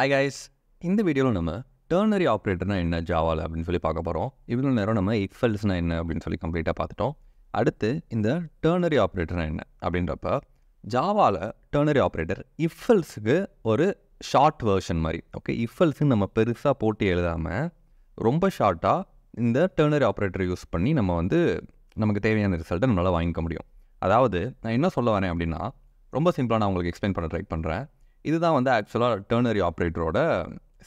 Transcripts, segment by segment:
Hi guys இந்த வீடியோவில் நம்ம டேர்னரி ஆப்ரேட்டர்னா என்ன ஜாவால் அப்படின்னு சொல்லி பார்க்க போகிறோம் இவ்வளோ நேரம் நம்ம இஃபெல்ஸ்னா என்ன அப்படின்னு சொல்லி கம்ப்ளீட்டாக பார்த்துட்டோம். அடுத்து இந்த டேர்னரி ஆப்ரேட்டர்னா என்ன அப்படின்றப்ப ஜாவாவில் டேர்னரி ஆப்ரேட்டர் இஃபெல்ஸுக்கு ஒரு ஷார்ட் வெர்ஷன் மாதிரி. ஓகே இஃபெல்ஸுன்னு நம்ம பெருசாக போட்டி எழுதாமல் ரொம்ப ஷார்ட்டாக இந்த டேர்னரி ஆப்ரேட்டர் யூஸ் பண்ணி நம்ம வந்து நமக்கு தேவையான ரிசல்ட்டை நம்மளால் வாங்கிக்க முடியும். அதாவது நான் என்ன சொல்ல வரேன் அப்படின்னா ரொம்ப சிம்பிளாக நான் உங்களுக்கு எக்ஸ்பிளைன் பண்ண ட்ரை பண்ணுறேன் இதுதான் வந்து ஆக்சுவலாக டேர்னரி ஆப்ரேட்டரோட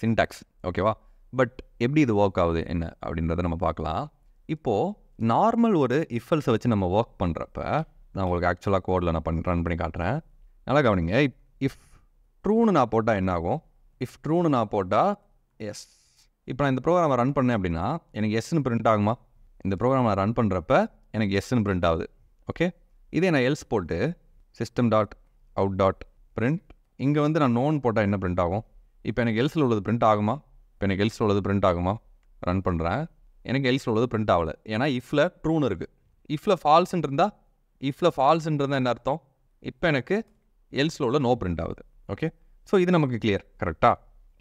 சின்டாக்ஸ் ஓகேவா பட் எப்படி இது ஒர்க் ஆகுது என்ன அப்படின்றத நம்ம பார்க்கலாம். இப்போது நார்மல் ஒரு இஃபல்ஸை வச்சு நம்ம ஒர்க் பண்ணுறப்ப நான் உங்களுக்கு ஆக்சுவலாக கோடில் நான் பண்ணி ரன் பண்ணி காட்டுறேன். நல்லா கவனிங்க இஃப் ட்ரூன்னு நான் போட்டால் என்ன ஆகும்? இஃப் ட்ரூன்னு நான் போட்டால் எஸ் இப்போ நான் இந்த ப்ரோக்ராமை ரன் பண்ணேன் அப்படின்னா எனக்கு எஸ்ன்னு பிரிண்ட் ஆகுமா? இந்த ப்ரோக்ராமை ரன் பண்ணுறப்ப எனக்கு எஸ்ன்னு பிரிண்ட் ஆகுது ஓகே இதே நான் எல்ஸ் போட்டு system dot out dot print இங்கே வந்து நான் நோன் போட்டால் என்ன பிரிண்ட் ஆகும்? இப்போ எனக்கு எல்ஸில் உள்ளது பிரிண்ட் ஆகுமா? இப்போ எனக்கு எல்ஸில் உள்ளது பிரிண்ட் ஆகுமா? ரன் பண்ணுறேன் எனக்கு எல்ஸில் உள்ளது பிரிண்ட் ஆகலை. ஏன்னா இஃப்பில் ட்ரூன்னு இருக்குது இஃப்பில் ஃபால்ஸ்ன்னு இருந்தால் இஃப்பில் ஃபால்ஸ்ன்னு இருந்தால் என்ன அர்த்தம்? இப்போ எனக்கு எல்ஸில் உள்ள நோ பிரிண்ட் ஆகுது. ஓகே ஸோ இது நமக்கு கிளியர் கரெக்டாக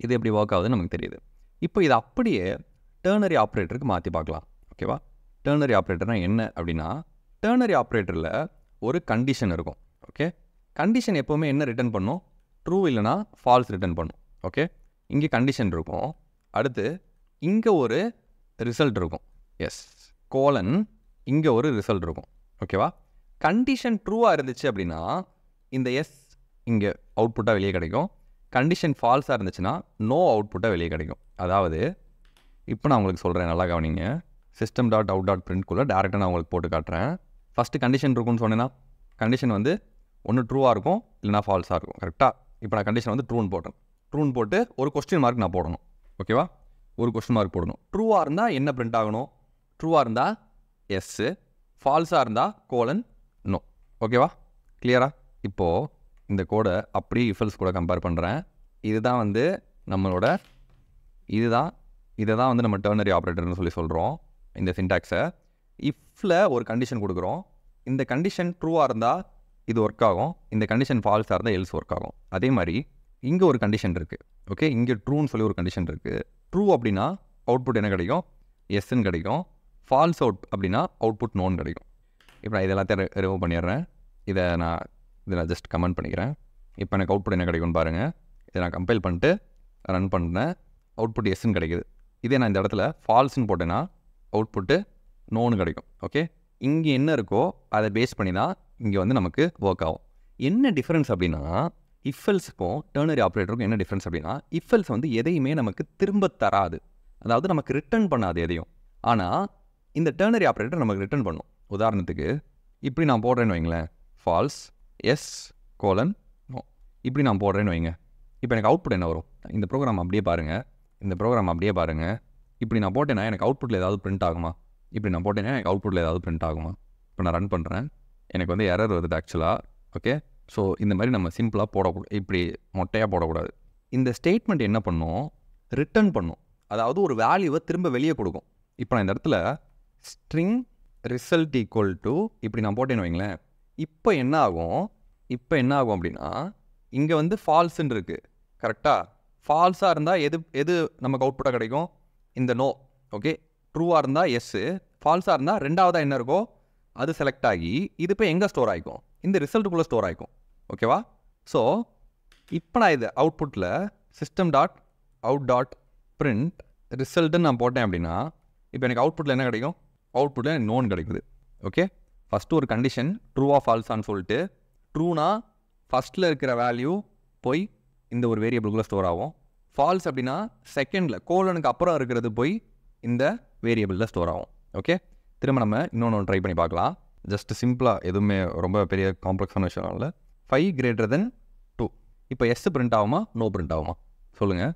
இது எப்படி ஒர்க் ஆகுதுன்னு நமக்கு தெரியுது. இப்போ இது அப்படியே டேர்னரி ஆப்ரேட்டருக்கு மாற்றி பார்க்கலாம். ஓகேவா டேர்னரி ஆப்ரேட்டர்னால் என்ன அப்படின்னா டேர்னரி ஆப்ரேட்டரில் ஒரு கண்டிஷன் இருக்கும். ஓகே கண்டிஷன் எப்போவுமே என்ன ரிட்டர்ன் பண்ணும்? ட்ரூ இல்லைனா ஃபால்ஸ் ரிட்டர்ன் பண்ணும். ஓகே இங்கே கண்டிஷன் இருக்கும். அடுத்து இங்கே ஒரு ரிசல்ட் இருக்கும். எஸ் கோலன் இங்கே ஒரு ரிசல்ட் இருக்கும். ஓகேவா கண்டிஷன் ட்ரூவாக இருந்துச்சு அப்படின்னா இந்த எஸ் இங்கே அவுட்புட்டாக வெளியே கிடைக்கும். கண்டிஷன் ஃபால்ஸாக இருந்துச்சுன்னா நோ அவுட்புட்டாக வெளியே கிடைக்கும். அதாவது இப்போ நான் உங்களுக்கு சொல்கிறேன் நல்லா கவனிங்க. சிஸ்டம் டாட் அவுட் டாட் பிரிண்ட்குள்ளே டேரெக்டாக நான் உங்களுக்கு போட்டு காட்டுறேன். ஃபஸ்ட்டு கண்டிஷன் இருக்கும்னு சொன்னேன்னா கண்டிஷன் வந்து ஒன்று ட்ரூவாக இருக்கும் இல்லைனா ஃபால்ஸாக இருக்கும். கரெக்டாக இப்போ நான் கண்டிஷன் வந்து ட்ரூன்னு போட்டேன். ட்ரூன்னு போட்டு ஒரு கொஸ்டின் மார்க் நான் போடணும். ஓகேவா ஒரு கொஸ்டின் மார்க் போடணும். ட்ரூவாக இருந்தால் என்ன பிரிண்ட் ஆகணும்? ட்ரூவாக இருந்தால் எஸ்ஸு ஃபால்ஸாக இருந்தால் கோலன் நோ ஓகேவா கிளியரா இப்போது இந்த கோடை அப்படியே இஃபல்ஸ் கூட கம்பேர் பண்ணுறேன் இதுதான் வந்து நம்மளோட இதுதான் இதை தான் வந்து நம்ம டேர்னரி ஆப்ரேட்டர்னு சொல்லி சொல்கிறோம் இந்த சின்டாக்ஸை இஃப்பில் ஒரு கண்டிஷன் கொடுக்குறோம். இந்த கண்டிஷன் ட்ரூவாக இருந்தால் இது ஒர்க் ஆகும். இந்த கண்டிஷன் ஃபால்ஸாக இருந்தால் எல்ஸ் ஒர்க் ஆகும். அதே மாதிரி இங்கே ஒரு கண்டிஷன் இருக்குது ஓகே இங்கே ட்ரூன்னு சொல்லி ஒரு கண்டிஷன் இருக்குது ட்ரூ அப்படின்னா அவுட்புட் என்ன கிடைக்கும்? எஸ்ன்னு கிடைக்கும். ஃபால்ஸ் அவுட் அப்படின்னா அவுட்புட் நோன் கிடைக்கும். இப்போ நான் இதெல்லாத்தையும் ரிமூவ் பண்ணிடுறேன். இதை நான் இதை நான் ஜஸ்ட் கமெண்ட் பண்ணிக்கிறேன். இப்போ எனக்கு அவுட்புட் என்ன கிடைக்கும்னு பாருங்கள் இதை நான் கம்பைல் பண்ணிட்டு ரன் பண்ணேன். அவுட்புட் எஸ்ன்னு கிடைக்குது. இதே நான் இந்த இடத்துல ஃபால்ஸ்ன்னு போட்டேன்னா அவுட்புட்டு நோன்னு கிடைக்கும். ஓகே இங்கே என்ன இருக்கோ அதை பேஸ் பண்ணி தான் இங்கே வந்து நமக்கு ஒர்க் ஆகும். என்ன டிஃப்ரென்ஸ் அப்படின்னா இஃபெல்ஸுக்கும் டேர்னரி ஆப்ரேட்டருக்கும் என்ன டிஃப்ரென்ஸ் அப்படின்னா இஃபெல்ஸ் வந்து எதையுமே நமக்கு திரும்ப தராது. அதாவது நமக்கு ரிட்டர்ன் பண்ணாது எதையும். ஆனால் இந்த டேர்னரி ஆப்ரேட்டர் நமக்கு ரிட்டர்ன் பண்ணும். உதாரணத்துக்கு இப்படி நான் போடுறேன்னு வைங்களேன். ஃபால்ஸ் எஸ் கோலன் நோ இப்படி நான் போடுறேன்னு வைங்க. இப்போ எனக்கு அவுட்புட் என்ன வரும்? இந்த ப்ரோக்ராம் அப்படியே பாருங்கள் இந்த ப்ரோக்ராம் அப்படியே பாருங்கள் இப்படி நான் போட்டேன்னா எனக்கு அவுட்புட்டில் ஏதாவது பிரிண்ட் ஆகுமா? இப்படி நான் போட்டேன்னா எனக்கு அவுட்புட்டில் ஏதாவது பிரிண்ட் ஆகுமா? இப்போ நான் ரன் பண்ணுறேன் எனக்கு வந்து எரர் வருது ஆக்சுவலாக ஓகே ஸோ இந்த மாதிரி நம்ம சிம்பிளாக போடக்கூடாது இப்படி மொட்டையாக போடக்கூடாது. இந்த ஸ்டேட்மெண்ட் என்ன பண்ணும்? ரிட்டர்ன் பண்ணும். அதாவது ஒரு வேல்யூவை திரும்ப வெளியே கொடுக்கும். இப்போ நான் இந்த இடத்துல ஸ்ட்ரிங் ரிசல்ட் ஈக்குவல் டு இப்படி நான் போட்டேன்னு வைங்களேன். இப்போ என்ன ஆகும்? இப்போ என்ன ஆகும் அப்படின்னா இங்கே வந்து ஃபால்ஸுன்னு இருக்குது கரெக்டாக ஃபால்ஸாக இருந்தால் எது எது நமக்கு அவுட்புட்டாக கிடைக்கும்? இந்த நோ ஓகே ட்ரூவாக இருந்தால் எஸ்ஸு ஃபால்ஸாக இருந்தால் ரெண்டாவதாக என்ன இருக்கோ? அது செலக்ட் ஆகி இது போய் எங்கே ஸ்டோர் ஆகிக்கும் இந்த ரிசல்ட்டுக்குள்ளே ஸ்டோர் ஆகிக்கும் ஓகேவா ஸோ இப்போ நான் இது அவுட்புட்டில் system dot out dot print ரிசல்ட்டுன்னு நான் போட்டேன் அப்படின்னா இப்போ எனக்கு அவுட்புட்டில் என்ன கிடைக்கும்? அவுட்புட்டில் எனக்கு நோன் கிடைக்குது. ஓகே ஃபஸ்ட்டு ஒரு கண்டிஷன் ட்ரூவா ஃபால்ஸான்னு சொல்லிட்டு ட்ரூனா ஃபஸ்ட்டில் இருக்கிற வேல்யூ போய் இந்த ஒரு வேரியபிளுக்குள்ளே ஸ்டோர் ஆகும். ஃபால்ஸ் அப்படின்னா செகண்டில் கோலனுக்கு அப்புறம் இருக்கிறது போய் இந்த வேரியபிளில் ஸ்டோர் ஆகும். ஓகே திரும்ப நம்ம இன்னொன்று ட்ரை பண்ணி பார்க்கலாம். ஜஸ்ட் சிம்பிளாக எதுவுமே ரொம்ப பெரிய காம்ப்ளெக்ஸான விஷயம் இல்லை. ஃபைவ் கிரேட்டர் தென் டூ இப்போ எஸ் பிரிண்ட் ஆகுமா? நோ பிரிண்ட் ஆகுமா? சொல்லுங்கள்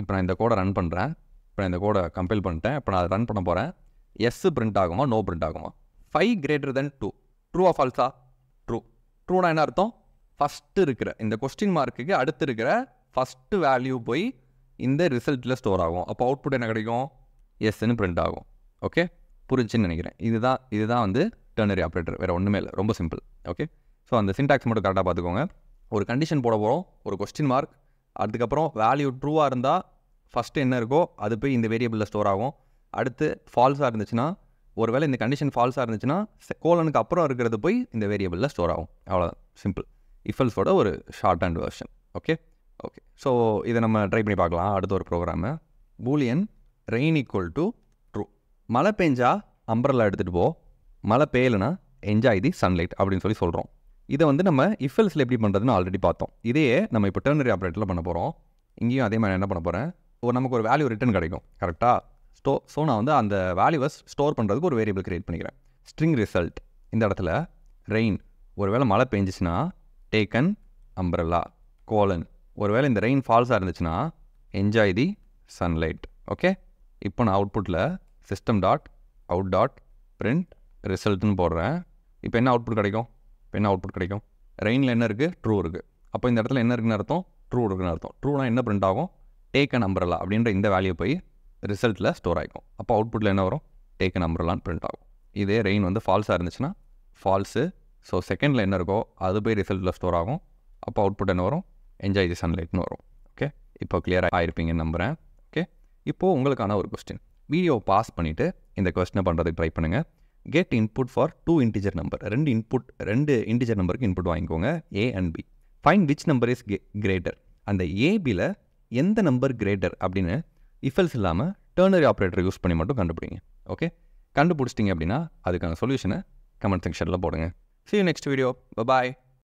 இப்போ நான் இந்த கோடை ரன் பண்ணுறேன் இப்போ நான் இந்த கோடை கம்பைல் பண்ணிட்டேன். இப்போ நான் அதை ரன் பண்ண போகிறேன் எஸ் பிரிண்ட் ஆகுமா? நோ பிரிண்ட் ஆகுமா? ஃபைவ் கிரேட்டர் தென் டூ ட்ரூவா ஃபால்ஸா ட்ரூ ட்ரூனா என்ன அர்த்தம்? ஃபஸ்ட்டு இருக்கிற இந்த கொஸ்டின் மார்க்குக்கு அடுத்து இருக்கிற ஃபஸ்ட்டு வேல்யூ போய் இந்த ரிசல்ட்டில் ஸ்டோர் ஆகும். அப்போ அவுட்புட் என்ன கிடைக்கும்? எஸ்ன்னு பிரிண்ட் ஆகும். ஓகே புரிஞ்சுன்னு நினைக்கிறேன். இதுதான் இதுதான் வந்து டெர்னரி ஆப்ரேட்டர். வேறு ஒன்றுமே இல்லை. ரொம்ப சிம்பிள். ஓகே? ஸோ அந்த சின்டாக்ஸ் மட்டும் கரெக்டாக பார்த்துக்கோங்க. ஒரு கண்டிஷன் போட போகிறோம் ஒரு கொஸ்டின் மார்க் அதுக்கப்புறம் வேல்யூ ட்ரூவாக இருந்தால் ஃபஸ்ட்டு என்ன இருக்கோ அது போய் இந்த வேரியபிளில் ஸ்டோர் ஆகும். அடுத்து ஃபால்ஸாக இருந்துச்சுன்னா ஒருவேளை இந்த கண்டிஷன் ஃபால்ஸாக இருந்துச்சுன்னா கோலனுக்கு அப்புறம் இருக்கிறது போய் இந்த வேரியபிளில் ஸ்டோர் ஆகும். அவ்வளோதான் சிம்பிள் இஃபல்ஸோட ஒரு short and version okay? Okay. So இதை நம்ம ட்ரை பண்ணி பார்க்கலாம். அடுத்த ஒரு program boolean rain equal to மழை பெஞ்சா அம்பரலா எடுத்துகிட்டு போ. மழை பெய்யலைன்னா என்ஜாய் தி சன்லைட் அப்படின்னு சொல்லி சொல்கிறோம் இதை வந்து நம்ம இஃபெல்ஸில் எப்படி பண்ணுறதுன்னு ஆல்ரெடி பார்த்தோம். இதையே நம்ம இப்போ டெர்னரி ஆப்ரேட்டரில் பண்ண போகிறோம் இங்கேயும் அதே மாதிரி என்ன பண்ண போகிறேன் ஒரு நமக்கு ஒரு வேல்யூ ரிட்டர்ன் கிடைக்கும். கரெக்டாக ஸ்டோ ஸோ நான் வந்து அந்த வேல்யூவை ஸ்டோர் பண்ணுறதுக்கு ஒரு வேரியபிள் கிரியேட் பண்ணிக்கிறேன். ஸ்ட்ரிங் ரிசல்ட் இந்த இடத்துல ரெயின் ஒருவேளை மழை பெஞ்சிச்சுன்னா டேக்கன் அம்பரல்லா கோலன் ஒருவேளை இந்த ரெயின் ஃபால்ஸாக இருந்துச்சுன்னா என்ஜாய் தி சன்லைட் ஓகே இப்போ நான் அவுட்புட்டில் system dot out dot print ரிசல்ட்னு போடுறேன். இப்போ என்ன அவுட்புட் கிடைக்கும்? இப்போ என்ன அவுட்புட் கிடைக்கும்? ரெயினில் என்ன இருக்குது ட்ரூ இருக்குது அப்போ இந்த இடத்துல என்ன இருக்குன்னு அர்த்தம்? ட்ரூ இருக்குன்னு அர்த்தம். ட்ரூனா என்ன பிரிண்ட் ஆகும்? டேக் அன் அம்பரலா அப்படின்ற இந்த வேல்யூ போய் ரிசல்ட்டில் ஸ்டோர் ஆகிக்கும் அப்போ அவுட்புட்டில் என்ன வரும்? டேக் அன் அம்பரலான்னு பிரிண்ட் ஆகும். இதே ரெயின் வந்து ஃபால்ஸாக இருந்துச்சுன்னா ஃபால்ஸு ஸோ செகண்டில் என்ன இருக்கோ அது போய் ரிசல்ட்டில் ஸ்டோர் ஆகும். அப்போ அவுட்புட் என்ன வரும்? என்ஜாய் தி சன்லைட்னு வரும். ஓகே இப்போ கிளியராக ஆயிருப்பீங்கன்னு நம்புகிறேன் ஓகே இப்போது உங்களுக்கான ஒரு கொஸ்டின் வீடியோ பாஸ் பண்ணிவிட்டு இந்த கொஸ்டினை பண்ணுறதுக்கு ட்ரை பண்ணுங்கள் get input for two integer number ரெண்டு இன்புட் ரெண்டு இன்டிஜர் நம்பருக்கு இன்புட் வாங்கிக்கோங்க. A and B fine which number is greater அந்த ஏபியில் எந்த நம்பர் கிரேட்டர் அப்படின்னு இஃபல்ஸ் இல்லாமல் டேர்னரி ஆப்ரேட்டர் யூஸ் பண்ணி மட்டும் கண்டுபிடிங்க. ஓகே கண்டுபிடிச்சிட்டிங்க அப்படின்னா அதுக்கான சொல்யூஷனை கமெண்ட் செக்ஷனில் போடுங்க. See next video video. Bye